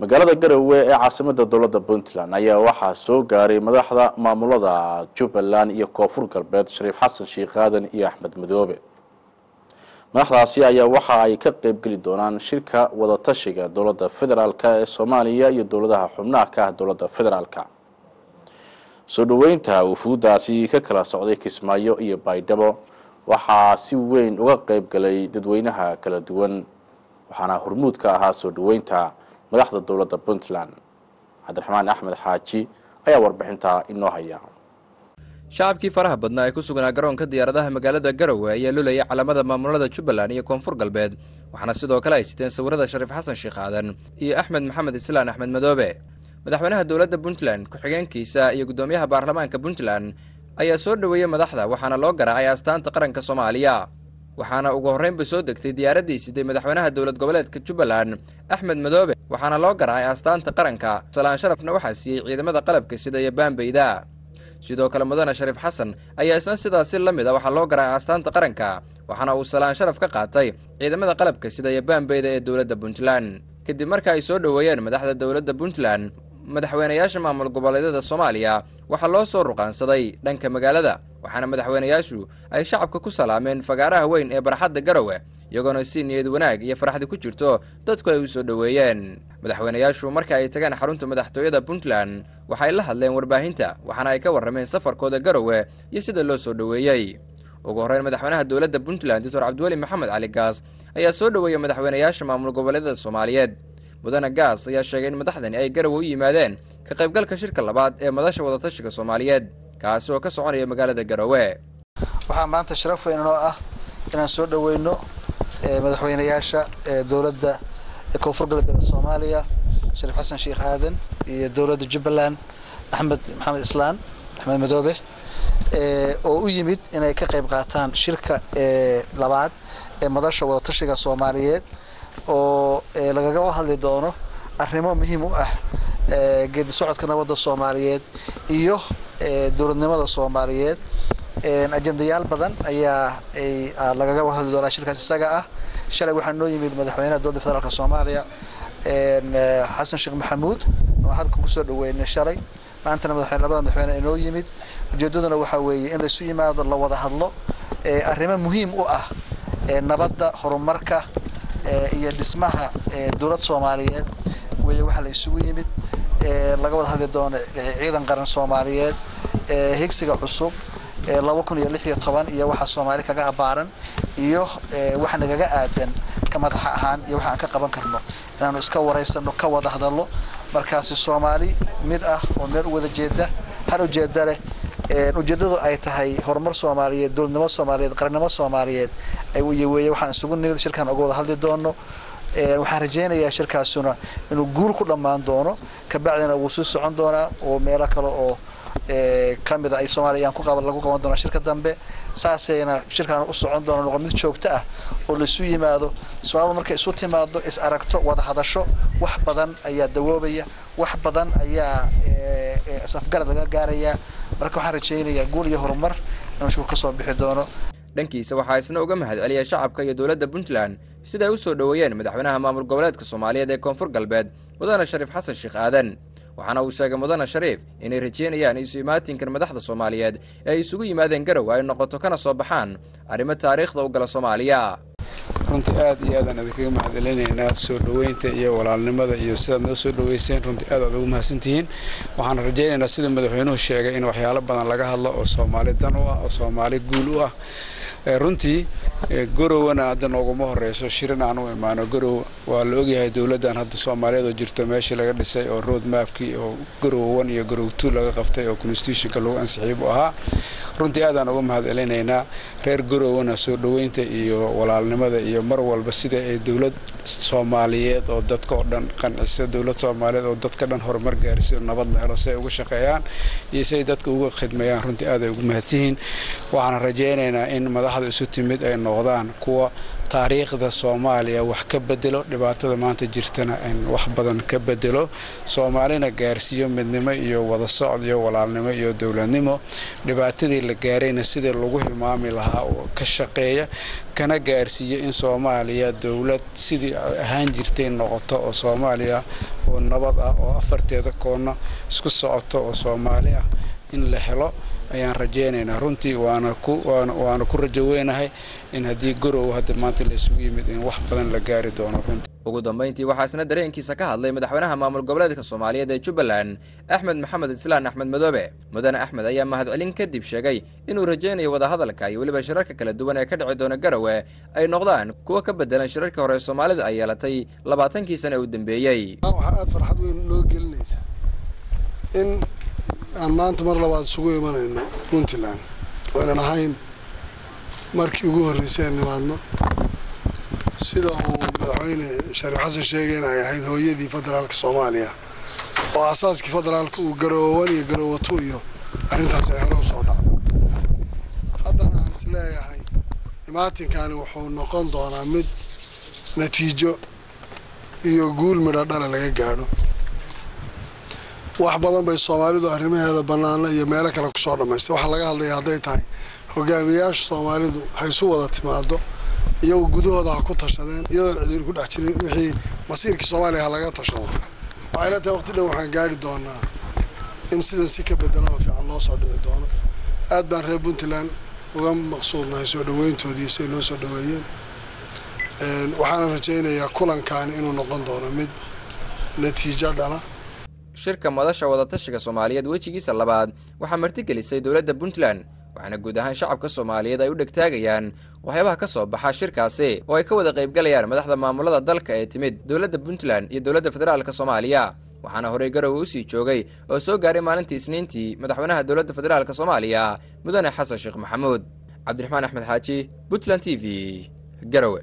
magaalada garowe ee caasimada dowladda puntland ayaa waxaa soo gaaray madaxda maamulada jubbaland iyo koonfur galbeed shariif xasan sheekh aadan iyo axmed madoobe. Madaxdaasi ayaa waxa ay ka qeybgeli doonaan shirka wadatashiga dowladda federaalk ee soomaaliya iyo dowladaha xubnaha ka ah dowladda federaalka. Soo dhoweynta wufuudaasi ka kala socday kismaayo iyo baydhabo waxaa si weyn uga qeyb galay dadweynaha kala duwan waxaana hormuud ka ahaa soo dhoweynta madaxda dowladda puntland cabdiraxmaan axmed xaaji ayaa warbixinta inoo haya. Shacabkii faraha badnaa ee ku sugnaa garoonka diyaaradaha magaalada garowe ayaa lulayay calamada maamulada jubbaland iyo koonfur galbeed waxaana sidoo kale ay siteen sawirada shariif xasan sheekh aadan iyo axmed maxamed islaan axmed madoobe. Madaxweynaha dowladda puntland ku-xigeenkiisa iyo guddoomiyaha baarlamaanka puntland ayaa soo dhoweeyey madaxda waxaana loo garaacay astaanta qaranka soomaaliya waxaana ugu horreynba soo degtay diyaaraddii siday madaxweynaha dowlad goboleedka jubbaland axmed madoobe. Waxaana loo garaacay astaanta qaranka. Salaan sharafna waxaa siiyey ciidamada qalabka sida iyo sidoo kale mudane shariif xasan ayaa isna sidaasi la mid a waxaa loo garaacay astaanta qaranka. Waxaana uu salaan sharaf ka qaatay ciidamada qalabka sida iyo ee dowladda puntland. Kadib marka ay soo dhoweeyeen madaxda dowladda puntland madaxweynayaasha maamul goboleedyada soomaaliya waxaa loo soo ruqaansaday dhanka magaalada waxaana madaxweynayaashu ay shacabka ku salaameen fagaaraha weyn ee barxadda garowe iyagoona si niyad wanaag iyo farxdi ku jirto dadku ay u soo dhoweeyeen. Madaxweynayaashu marka ay tageen xarunta madaxtooyada puntland waxay la hadleen warbaahinta waxaana ay ka warrameen safarkooda garowe iyo sida loo soo dhoweeyey. Ugu horreyn madaxweynaha dowladda puntland doctor cabdiweli maxamed cali gaas ayaa soo dhoweeyey madaxweynayaasha maamul goboleedyada soomaaliyeed. Mudane gaas ayaa sheegay in madaxdani ay garowe u yimaadeen ka qaybgalka shirka labaad ee madasha wadatashiga soomaaliyeed kaasi oo ka soconaya magaalada garowe. Waxaa maanta sharaf weyn inoo ah inaan soo dhoweyno madaxweynayaasha dowladda koonfur galbeed soomaaliya shariif xasan sheekh aadan iyo dowladda jubbaland axmed maxamed islaan axmed madoobe oo u yimid inay ka qayb qaataan shirka labaad ee madasha wadatashiga soomaaliyeed oo lagaga hadli doono arrimo muhiim u ah geedi socodka nabadda soomaaliyeed iyo dowladnimada soomaaliyeed ajendayaal badan ayaa lagaga hadli doonaa shirkaas isaga ah. Shalay waxaa noo yimid madaxweynaha dowladda federaalk soomaaliya xasan sheekh maxamuud oo hadka ku soo dhaweynay shalay. Maantana madaxweyne labada madaxweyne inoo yimid. Ujeedaduna waxaa weeye in laysu yimaado la wada hadlo arrimo muhiim u ah nabadda horumarka iyo dhismaha dowlad soomaaliyeed. Weeye waxaa la isugu yimid laga wada hadli doono ciidan qaran soomaaliyeed higsiga cusub laba kun iyo lix iyo toban iyo waxa soomaali kaga abaaran iyo waxa nagaga aadan ka madaxa ahaan iyo waxa aan ka qaban karno. Inaanu iska waraysano ka wada hadalno markaasi soomaali mid ah oo meel u wada jeeda hal ujeeda leh. Ujeedadu ay tahay horumar soomaaliyeed dowladnimo soomaaliyeed qarannimo soomaaliyeed. Weeye waxaan isugu nimid shirkan uga wada hadli doono. Waxaan rajaynayaa shirkaasuna inuu guul ku dhammaan doono. Kabacdina wuu sii socon doonaa oo meelo kale oo kamida ay soomaaliya lagu qaban doonaa shirka dambe. Saasayna shirkaan u socon doona noqon mid joogto ah oo laisu yimaado. Soomaalida markay isu timaado is aragto wada hadasho wax badan ayaa dawoobaya wax badan ayaa isafgarad laga gaarayaa. Marka waxaan rajaynayaa guul iyo horumar inuu shirku ka soo bixi doono. Dhankiisa waxaa isna uga mahad celiyay shacabka iyo dowladda puntland sida ay u soo dhoweeyeen madaxweynaha maamul goboleedka soomaaliyeed ee koonfur galbeed mudane shariif xasan sheekh aadan waxaana uu sheegay mudane shariif inay rajeynayaan isu imaatinkan madaxda soomaaliyeed ee ay isugu yimaadeen garowe ay noqoto kana soo baxaan arrimo taariikhda u gala soomaaliya runtii aad iyo aadaan idinkaga mahadcelinaynaa soo dhoweynta iyo walaalnimada iyo sidaad noo soo dhoweyseen runtii aad aad ugu mahadsantihiin. Waxaan rajaynaynaa sida madaxweynuhu sheegay in waxyaalo badan laga hadlo oo soomaali dan u ah oo soomaali guul u ah. Runtii gorowana hadda nooguma horeyso shirin aan u imaano. Gorow waa la ogyahay dowladdan hadda soomaaliyeed oo jirto meeshii laga dhisay oo road mapkii oo gorow one iyo gorow two laga qabtay oo constitutionka lagu ansixiyay buu ahaa runtii aadaan uga mahad celinaynaa reer gorowana soo dhoweynta iyo walaalnimada iyo mar walba sida ay dowlad soomaaliyeed oo dadka oo dhan qancisa dowlad soomaaliyeed oo dadka dhan horumar gaarsiyo nabad la helo si ay uga shaqeeyaan iyo si ay dadka uga khidmeeyaan runtii aad ay ugu mahadsihiin waxaan rajaynaynaa in madaxda isu timid ay noqdaan kuwa taariikhda soomaaliya wax ka bedelo dhibaatada maanta jirtana wax badan ka bedelo soomaalina gaarsiiyo midnimo iyo wada socod iyo walaalnimo iyo dowladnimo. Dhibaatadii la gaarayna sidii lagu hilmaami lahaa oo ka shaqeeya kana gaarsiiyo in soomaaliya dowlad sidii ahaan jirtay noqoto oo soomaaliya oo nabad ah oo afarteeda koonna isku socoto oo soomaali ah in la helo ayaan rajaynaynaa. Runtii waana ku rajo weynahay in haddii gorow hadda maanta la isugu yimid in wax badan la gaari doono runtii. Ugu dambayntii waxaa isna dareenkiisa ka hadlay madaxweynaha maamul goboleedka soomaaliyeed ee jubbaland axmed maxamed islaan axmed madoobe mudane axmed ayaa mahadcelin kadib sheegay inuu rajaynayo wadahadalka iyo weliba shirarka kala duwan ee ka dhici doona garowe ay noqdaan kuwa ka bedelan shirarkii hore soomaalida ay yeelatay labaatankii sane u dambeeyey aan maanta mar labaad isugu imanayno puntland waynan ahayn markii ugu horreysay aan nimaadno sida uu madaxweyne shariif xasan sheegay inay ahayd hooyadii federaalka soomaaliya. Oo asaaskii federaalka uu garoowan iyo garoowatu iyo arrintaas ay hore u soo dhacday. Haddana aan is leeyahay imaatinkaani wuxuu noqon doonaa mid natiijo iyo guul midho dhala laga gaadho wax badan bay soomaalidu arrimaheeda bannaana iyo meelo kale ku soo dhammaystay. Waxaa laga hadlaya hadday tahay hogaamiyayaasha soomaalidu ha isu wada timaado iyagu gudahooda ha ku tashadeen iyadoon cidiir ku dhex jirin wixii masiirkii soomaaliya ha laga tashado. Waxay la tahay waqti dhow waxaan gaari doonaa in sidan si ka bedelano fiican loo soo dhici doono. Aad baan reer puntland uga maqsuudnahay soo dhaweyntoodii siay noo soo dhaweeyeen. Waxaana rajaynayaa kulankaani inuu noqon doono mid natiijo dhala shirka madasha wadatashiga soomaaliyeed wejigiisa labaad waxaa martigelisay dowladda puntland waxaana guud ahaan shacabka soomaaliyeed ay u dhegtaagayaan waxyaabaha ka soo baxa shirkaasi oo ay ka wada qaybgalayaan madaxda maamulada dalka ee timid dowladda puntland iyo dowladda federaalka soomaaliya. Waxaana horey garowe u sii joogay oo soo gaaray maalintii isniintii madaxweynaha dowladda federaalk soomaaliya mudane xasan sheekh maxamuud. Cabdiraxmaan axmed xaaji puntland t v garowe